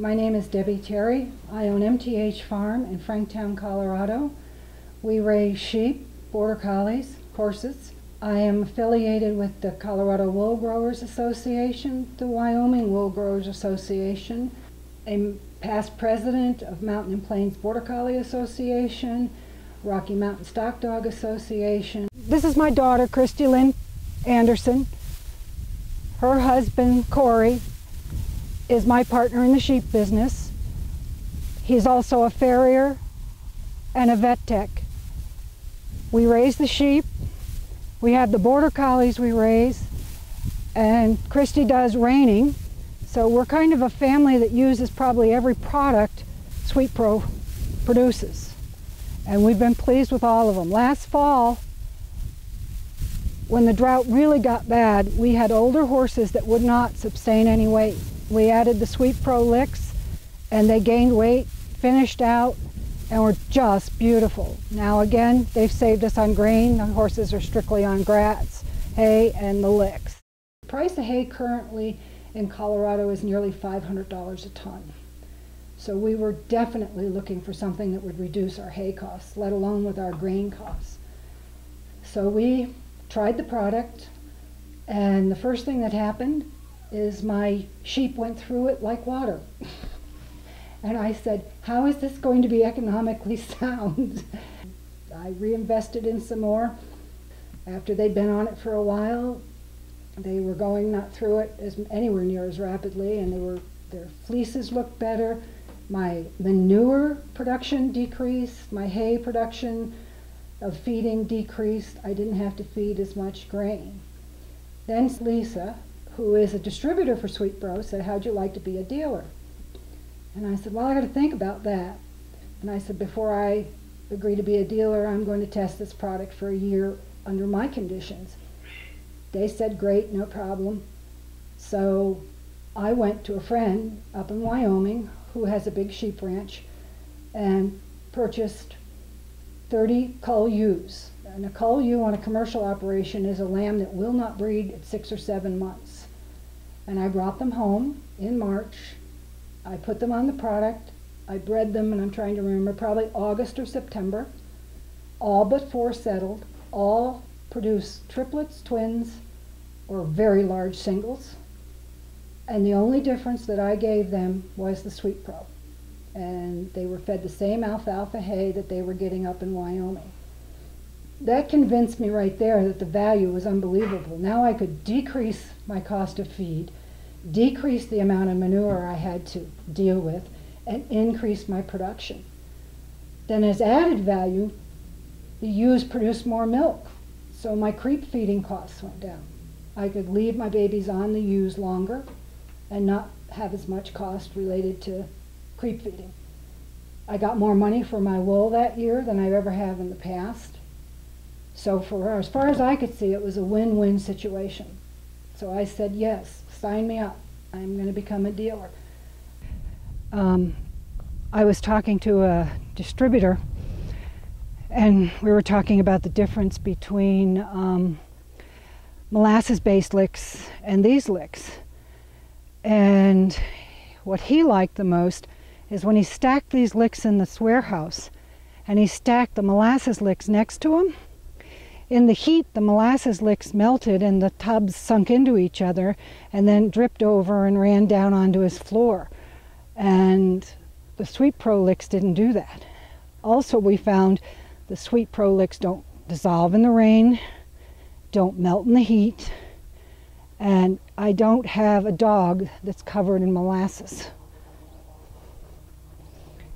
My name is Debbie Terry. I own MTH Farm in Franktown, Colorado. We raise sheep, border collies, horses. I am affiliated with the Colorado Wool Growers Association, the Wyoming Wool Growers Association, a past president of Mountain and Plains Border Collie Association, Rocky Mountain Stock Dog Association. This is my daughter, Christy Lynn Anderson. Her husband, Corey, is my partner in the sheep business. He's also a farrier and a vet tech. We raise the sheep. We have the border collies we raise, and Christy does reining. So we're kind of a family that uses probably every product Sweet Pro produces. And we've been pleased with all of them. Last fall, when the drought really got bad, we had older horses that would not sustain any weight. We added the Sweet Pro licks and they gained weight, finished out, and were just beautiful. Now again, they've saved us on grain. The horses are strictly on grass, hay, and the licks. The price of hay currently in Colorado is nearly $500 a ton. So we were definitely looking for something that would reduce our hay costs, let alone with our grain costs. So we tried the product, and the first thing that happened is my sheep went through it like water. and I said, how is this going to be economically sound? I reinvested in some more. After they'd been on it for a while, they were going not through it as anywhere near as rapidly, and they were their fleeces looked better. My manure production decreased. My hay production of feeding decreased. I didn't have to feed as much grain. Then Lisa, who is a distributor for Sweet Pro, said, How'd you like to be a dealer? And I said, Well, I got to think about that. And I said, Before I agree to be a dealer, I'm going to test this product for a year under my conditions. They said, Great, no problem. So I went to a friend up in Wyoming who has a big sheep ranch and purchased 30 cull ewes. And a cull ewe on a commercial operation is a lamb that will not breed at six or seven months and I brought them home in March. I put them on the product. I bred them, and I'm trying to remember, probably August or September. All but four settled. All produced triplets, twins, or very large singles. And the only difference that I gave them was the Sweet Pro. And they were fed the same alfalfa hay that they were getting up in Wyoming. That convinced me right there that the value was unbelievable. Now I could decrease my cost of feed decrease the amount of manure I had to deal with, and increase my production. Then, as added value, the ewes produced more milk, so my creep feeding costs went down. I could leave my babies on the ewes longer and not have as much cost related to creep feeding. I got more money for my wool that year than I ever have in the past. So for as far as I could see, it was a win-win situation. So I said yes sign me up. I'm going to become a dealer. Um, I was talking to a distributor, and we were talking about the difference between um, molasses-based licks and these licks. And what he liked the most is when he stacked these licks in the warehouse, and he stacked the molasses licks next to them in the heat, the molasses licks melted and the tubs sunk into each other and then dripped over and ran down onto his floor. And the Sweet Pro licks didn't do that. Also, we found the Sweet Pro licks don't dissolve in the rain, don't melt in the heat, and I don't have a dog that's covered in molasses.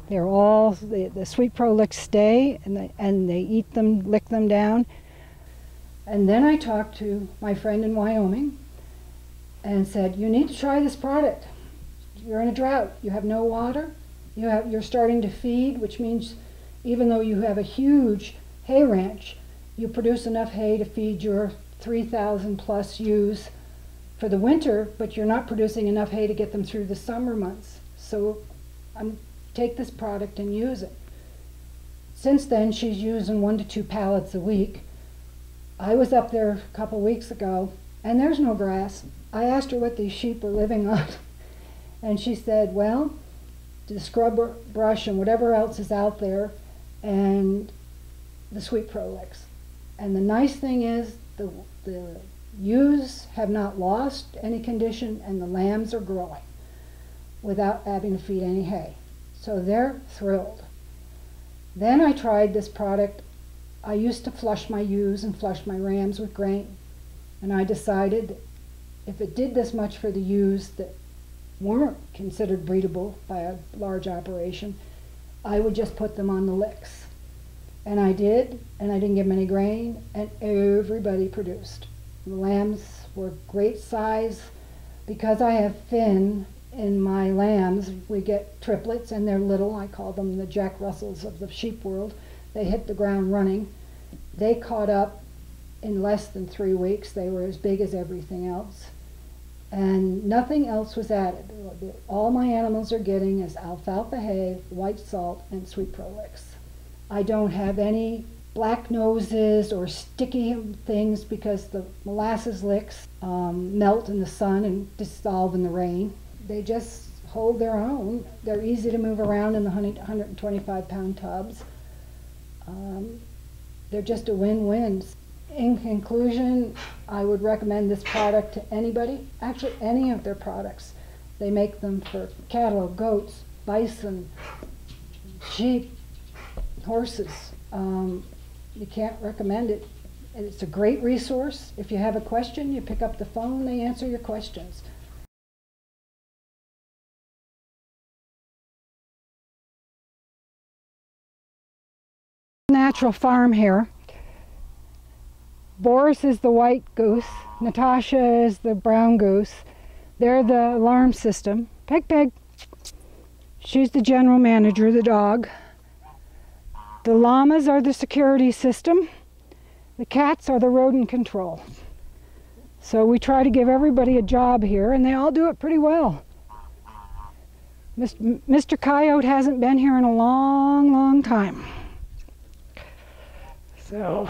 They're all, the, the Sweet Pro licks stay and they, and they eat them, lick them down, and then I talked to my friend in Wyoming and said, you need to try this product. You're in a drought. You have no water. You have, you're starting to feed, which means even though you have a huge hay ranch, you produce enough hay to feed your 3,000 plus ewes for the winter, but you're not producing enough hay to get them through the summer months. So um, take this product and use it. Since then, she's using one to two pallets a week I was up there a couple weeks ago, and there's no grass. I asked her what these sheep are living on, and she said, well, the scrub brush and whatever else is out there, and the Sweet Pro licks. And the nice thing is the, the ewes have not lost any condition and the lambs are growing without having to feed any hay. So they're thrilled. Then I tried this product. I used to flush my ewes and flush my rams with grain. And I decided if it did this much for the ewes that weren't considered breedable by a large operation, I would just put them on the licks. And I did, and I didn't give them any grain, and everybody produced. The lambs were great size. Because I have Finn in my lambs, we get triplets, and they're little. I call them the Jack Russells of the sheep world. They hit the ground running. They caught up in less than three weeks. They were as big as everything else. And nothing else was added. All my animals are getting is alfalfa hay, white salt, and Sweet Pro licks. I don't have any black noses or sticky things because the molasses licks um, melt in the sun and dissolve in the rain. They just hold their own. They're easy to move around in the 125 pound tubs. Um, they're just a win-win. In conclusion, I would recommend this product to anybody, actually any of their products. They make them for cattle, goats, bison, sheep, horses. Um, you can't recommend it. It's a great resource. If you have a question, you pick up the phone, they answer your questions. Natural farm here. Boris is the white goose. Natasha is the brown goose. They're the alarm system. Peg Peg. She's the general manager, the dog. The llamas are the security system. The cats are the rodent control. So we try to give everybody a job here, and they all do it pretty well. Mr. Coyote hasn't been here in a long, long time. So